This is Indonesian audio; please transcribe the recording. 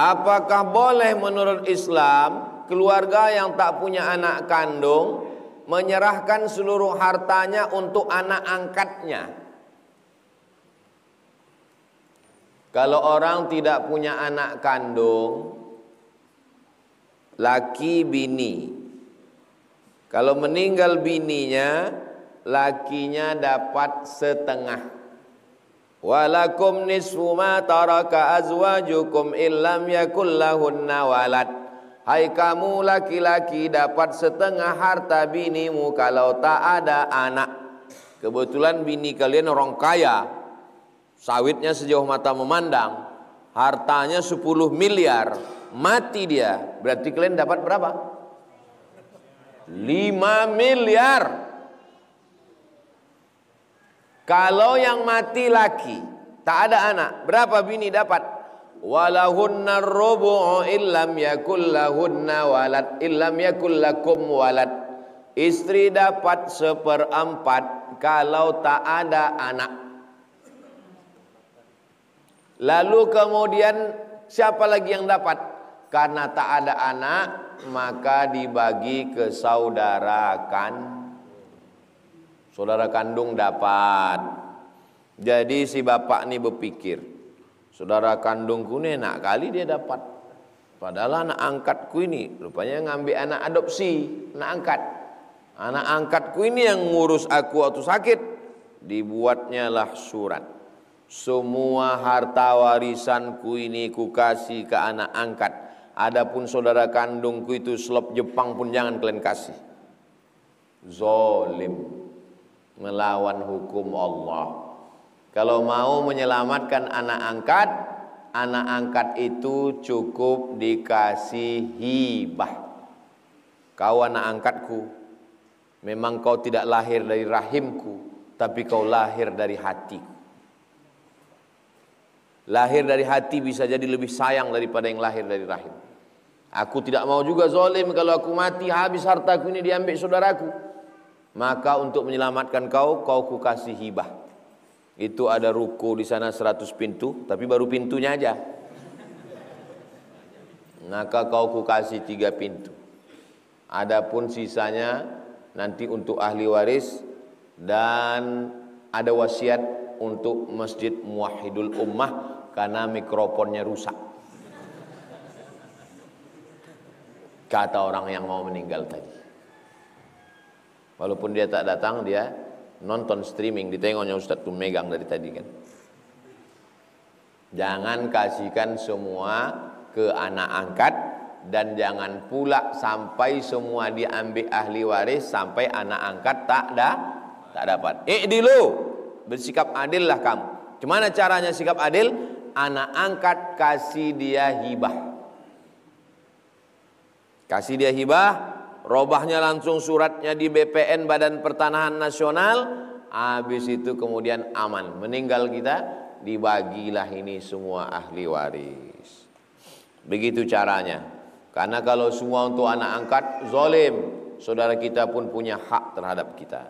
Apakah boleh menurut Islam keluarga yang tak punya anak kandung menyerahkan seluruh hartanya untuk anak angkatnya? Kalau orang tidak punya anak kandung, laki bini. Kalau meninggal bininya, lakinya dapat setengah. Walakum nisfu ma taraka azwajukum illam yakul lahunna walad. Hai kamu laki-laki dapat setengah harta binimu kalau tak ada anak. Kebetulan bini kalian orang kaya, sawitnya sejauh mata memandang, hartanya 10 miliar, mati dia. Berarti kalian dapat berapa? 5 miliar. Kalau yang mati laki, tak ada anak, berapa bini dapat? Walahunna rubu'u illam yakul lahunna walad illam yakul lakum walad. Istri dapat seperempat kalau tak ada anak. Lalu kemudian siapa lagi yang dapat? Karena tak ada anak, maka dibagi ke saudara kan. Saudara kandung dapat. Jadi si bapak ini berpikir, saudara kandungku ini enak kali dia dapat. Padahal anak angkatku ini rupanya ngambil anak adopsi, anak angkat. Anak angkatku ini yang ngurus aku waktu sakit. Dibuatnya lah surat semua harta warisanku ini ku kasih ke anak angkat. Adapun saudara kandungku itu selop Jepang pun jangan kalian kasih. Zolim. Melawan hukum Allah. Kalau mau menyelamatkan anak angkat, anak angkat itu cukup dikasih hibah. Kau anak angkatku, memang kau tidak lahir dari rahimku, tapi kau lahir dari hatiku. Lahir dari hati bisa jadi lebih sayang daripada yang lahir dari rahim. Aku tidak mau juga zolim kalau aku mati habis hartaku ini diambil saudaraku. Maka untuk menyelamatkan kau, kau ku kasih hibah. Itu ada ruko di sana 100 pintu, tapi baru pintunya aja. Maka kau ku kasih tiga pintu. Adapun sisanya nanti untuk ahli waris dan ada wasiat untuk Masjid Muwahhidul Ummah karena mikrofonnya rusak. Kata orang yang mau meninggal tadi. Walaupun dia tak datang, dia nonton streaming, ditengoknya Ustadz tuh megang dari tadi kan. Jangan kasihkan semua ke anak angkat dan jangan pula sampai semua diambil ahli waris sampai anak angkat tak ada tak dapat. Eh dulu bersikap adillah kamu. Gimana caranya sikap adil? anak angkat kasih dia hibah. Kasih dia hibah, robahnya langsung suratnya di BPN Badan Pertanahan Nasional, habis itu kemudian aman. Meninggal kita, dibagilah ini semua ahli waris. Begitu caranya. Karena kalau semua untuk anak angkat, zolim. Saudara kita pun punya hak terhadap kita.